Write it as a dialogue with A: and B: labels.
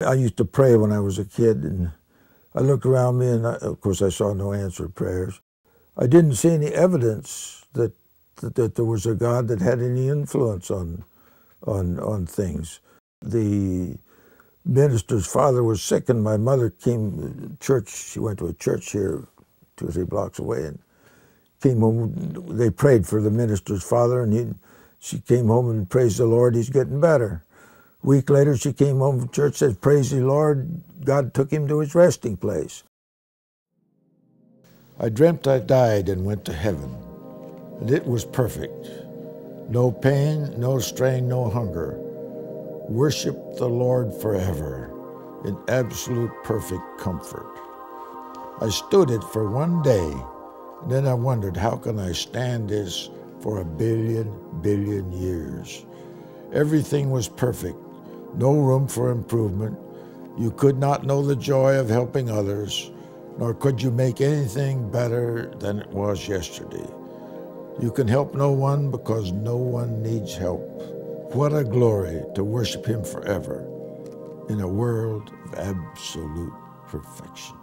A: I used to pray when I was a kid, and I looked around me, and I, of course, I saw no answered prayers. I didn't see any evidence that, that, that there was a God that had any influence on, on, on things. The minister's father was sick, and my mother came to church. She went to a church here, two or three blocks away, and came home. They prayed for the minister's father, and he, she came home and praised the Lord. He's getting better. Week later, she came home from church, said, Praise the Lord, God took him to his resting place. I dreamt I died and went to heaven, and it was perfect. No pain, no strain, no hunger. Worship the Lord forever in absolute perfect comfort. I stood it for one day, and then I wondered, how can I stand this for a billion, billion years? Everything was perfect, no room for improvement. You could not know the joy of helping others nor could you make anything better than it was yesterday. You can help no one because no one needs help. What a glory to worship Him forever in a world of absolute perfection.